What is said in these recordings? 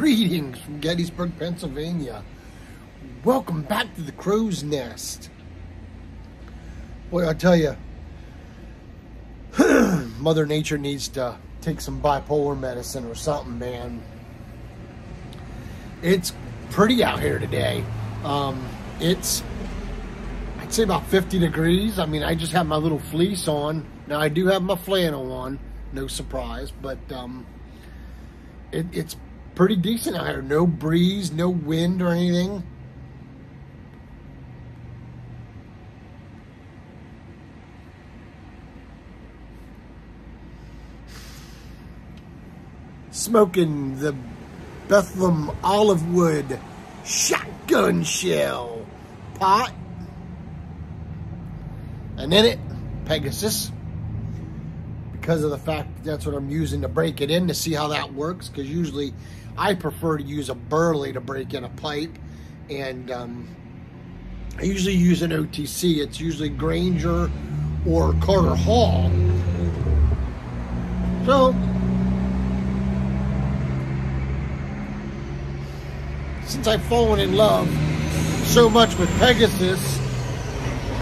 Greetings from Gettysburg, Pennsylvania. Welcome back to the Crow's Nest. Boy, I tell you, Mother Nature needs to take some bipolar medicine or something, man. It's pretty out here today. Um, it's, I'd say about 50 degrees. I mean, I just have my little fleece on. Now, I do have my flannel on, no surprise, but um, it, it's pretty decent out here. No breeze, no wind or anything. Smoking the Bethlehem olive wood shotgun shell pot. And in it, Pegasus because of the fact that that's what I'm using to break it in to see how that works. Because usually I prefer to use a burley to break in a pipe. And um, I usually use an OTC. It's usually Granger or Carter Hall. So, since I've fallen in love so much with Pegasus,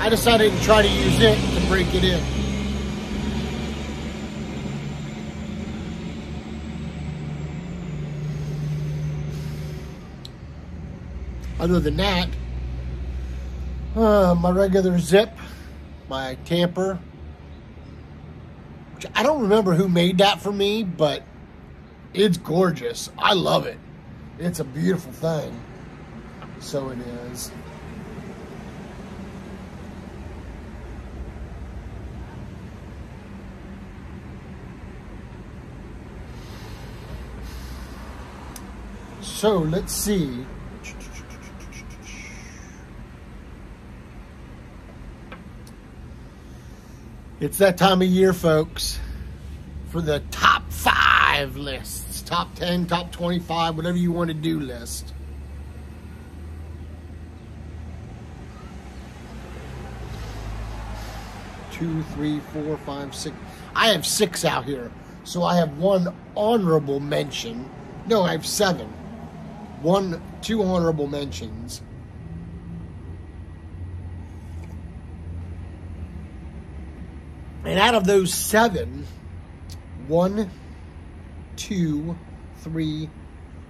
I decided to try to use it to break it in. Other than that, uh, my regular zip, my tamper, which I don't remember who made that for me, but it's gorgeous. I love it. It's a beautiful thing. So it is. So let's see. It's that time of year, folks, for the top five lists. Top 10, top 25, whatever you want to do list. Two, three, four, five, six. I have six out here. So I have one honorable mention. No, I have seven. One, two honorable mentions And out of those seven, one, two, three,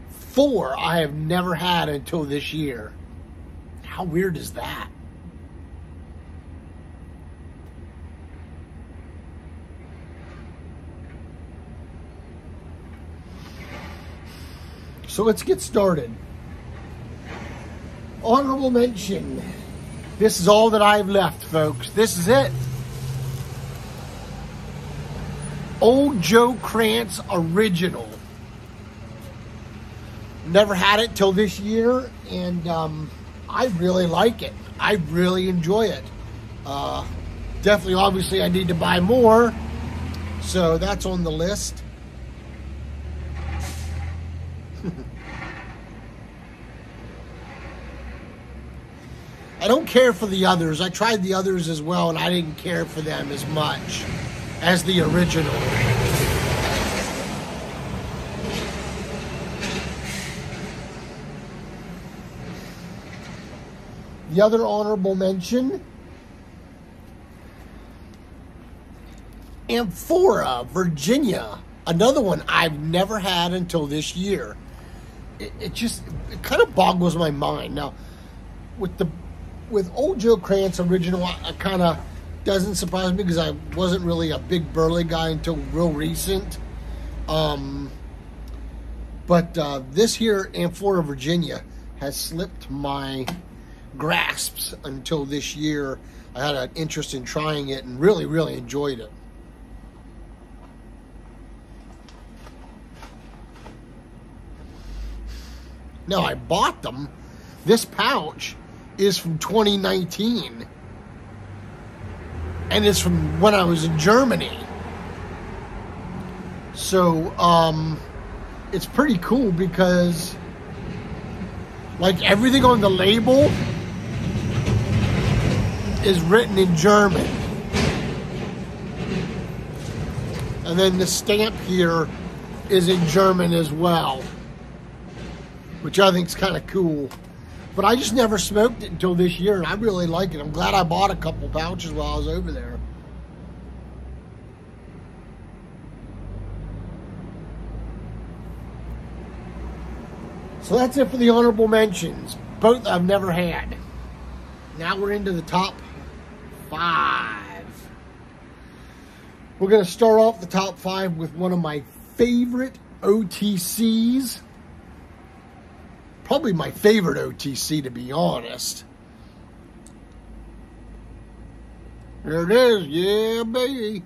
four I have never had until this year. How weird is that? So let's get started. Honorable mention. This is all that I've left, folks. This is it. Old Joe Krantz original. Never had it till this year, and um, I really like it. I really enjoy it. Uh, definitely, obviously, I need to buy more, so that's on the list. I don't care for the others. I tried the others as well, and I didn't care for them as much as the original. The other honorable mention Amphora, Virginia. Another one I've never had until this year. It, it just it kind of boggles my mind. Now, with the with Old Joe Krantz original, I, I kind of doesn't surprise me because I wasn't really a big burley guy until real recent. Um, but uh, this here Amphora, Virginia has slipped my grasps until this year. I had an interest in trying it and really, really enjoyed it. Now I bought them. This pouch is from 2019 and it's from when I was in Germany. So, um, it's pretty cool because, like, everything on the label is written in German. And then the stamp here is in German as well. which I think is kind of cool. But I just never smoked it until this year, and I really like it. I'm glad I bought a couple pouches while I was over there. So that's it for the honorable mentions. Both I've never had. Now we're into the top five. We're going to start off the top five with one of my favorite OTCs. Probably my favorite OTC, to be honest. There it is. Yeah, baby.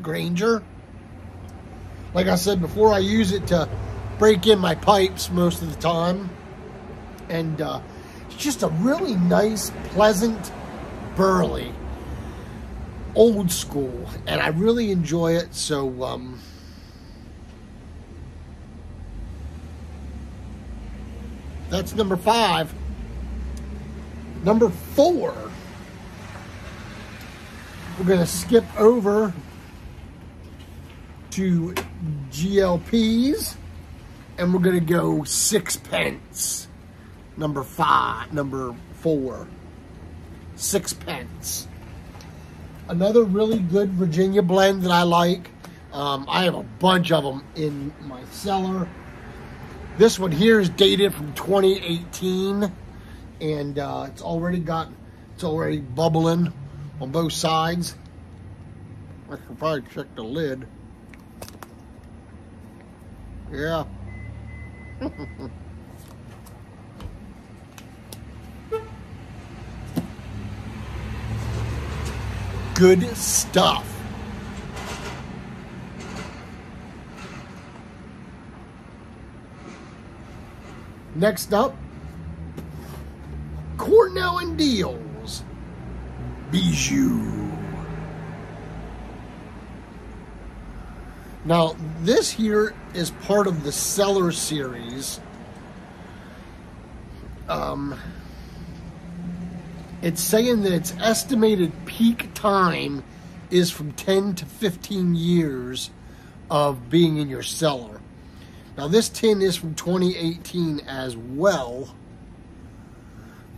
Granger. Like I said before, I use it to break in my pipes most of the time. And uh, it's just a really nice, pleasant, burly, old school. And I really enjoy it. So, um, that's number five. Number four, we're going to skip over to GLPs and we're gonna go sixpence. Number five, number four, sixpence. Another really good Virginia blend that I like. Um, I have a bunch of them in my cellar. This one here is dated from 2018 and uh, it's already got, it's already bubbling on both sides. I should probably check the lid. Yeah. Good stuff. Next up, Cornell and Diehl's Bijou. Now, this here is part of the Cellar series. Um, it's saying that its estimated peak time is from 10 to 15 years of being in your cellar. Now, this tin is from 2018 as well.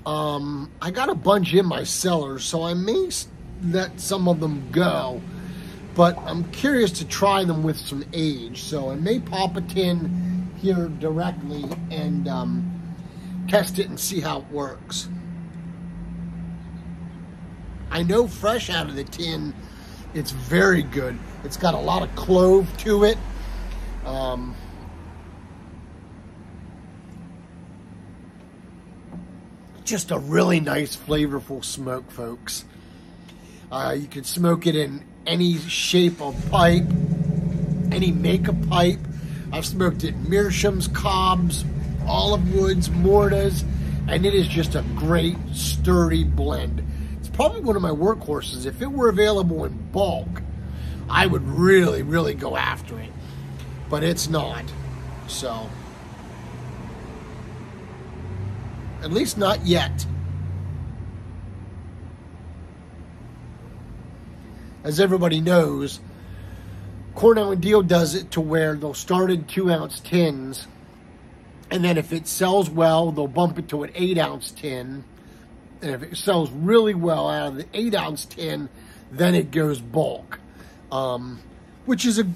Um, I got a bunch in my cellar, so I may let some of them go but I'm curious to try them with some age. So I may pop a tin here directly and um, test it and see how it works. I know fresh out of the tin, it's very good. It's got a lot of clove to it. Um, just a really nice, flavorful smoke, folks. Uh, you can smoke it in any shape of pipe, any make of pipe. I've smoked it Meerschaums, Cobs, olive woods, mortas, and it is just a great, sturdy blend. Probably one of my workhorses. If it were available in bulk, I would really, really go after it. But it's not. So, at least not yet. as everybody knows, Cornell and Diehl does it to where they'll start in two ounce tins, and then if it sells well, they'll bump it to an eight ounce tin. And if it sells really well out of the eight ounce tin, then it goes bulk, um, which is a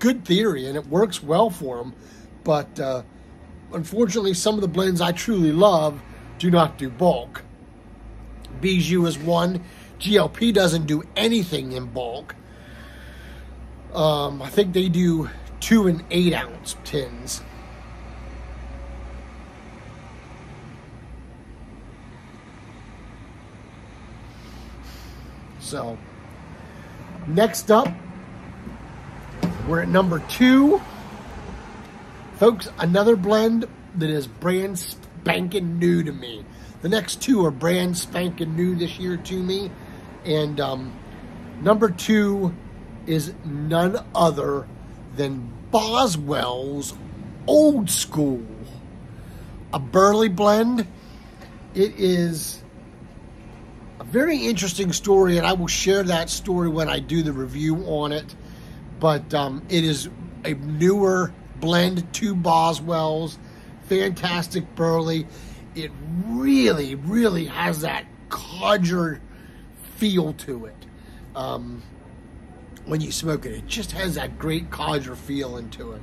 good theory and it works well for them. But uh, unfortunately, some of the blends I truly love do not do bulk. Bijou is one. GLP doesn't do anything in bulk. Um, I think they do two and eight ounce tins. So, next up, we're at number two. Folks, another blend that is brand spanking new to me. The next two are brand spanking new this year to me. And um, number two is none other than Boswell's Old School, a burley blend. It is a very interesting story, and I will share that story when I do the review on it. But um, it is a newer blend, two Boswells, fantastic burley. It really, really has that codger feel to it. Um, when you smoke it, it just has that great codger feel into it.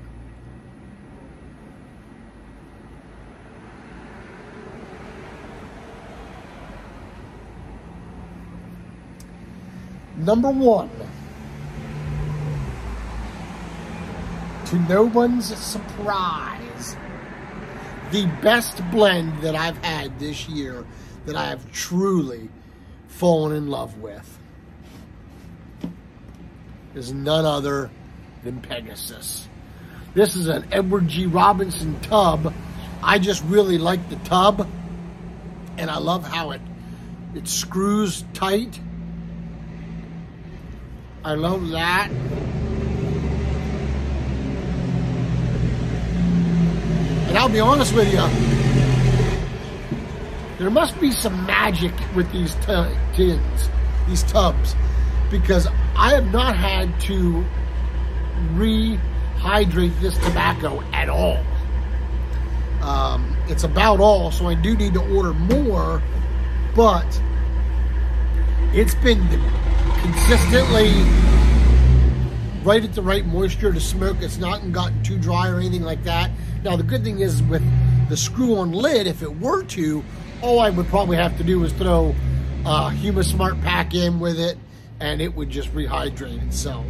Number one, to no one's surprise, the best blend that I've had this year that I have truly fallen in love with is none other than Pegasus. This is an Edward G. Robinson tub. I just really like the tub and I love how it it screws tight I love that. And I'll be honest with you, there must be some magic with these tins, these tubs, because I have not had to rehydrate this tobacco at all. Um, it's about all, so I do need to order more, but it's been consistently right at the right moisture to smoke. It's not gotten too dry or anything like that. Now, the good thing is with the screw-on lid, if it were to, all I would probably have to do is throw a HumiSmart pack in with it, and it would just rehydrate itself.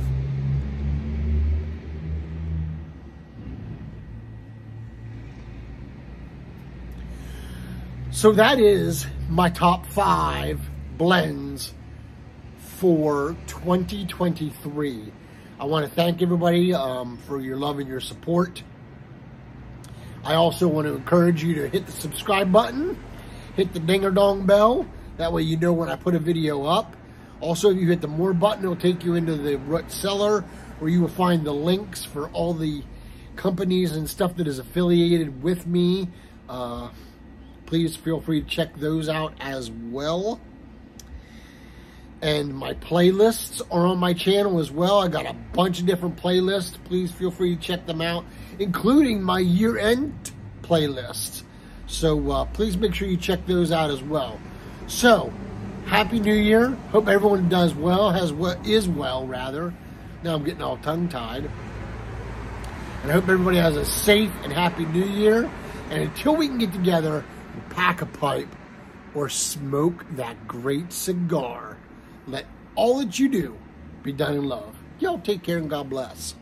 So that is my top five blends for 2023. I want to thank everybody um, for your love and your support. I also want to encourage you to hit the subscribe button, hit the dinger dong bell. That way you know when I put a video up. Also, if you hit the more button, it'll take you into the Root Cellar where you will find the links for all the companies and stuff that is affiliated with me. Uh, please feel free to check those out as well and my playlists are on my channel as well. I got a bunch of different playlists. Please feel free to check them out, including my year-end playlists. So uh, please make sure you check those out as well. So, Happy New Year. Hope everyone does well, has what is well rather. Now I'm getting all tongue-tied. And I hope everybody has a safe and happy New Year. And until we can get together, pack a pipe or smoke that great cigar. Let all that you do be done in love. Y'all take care and God bless.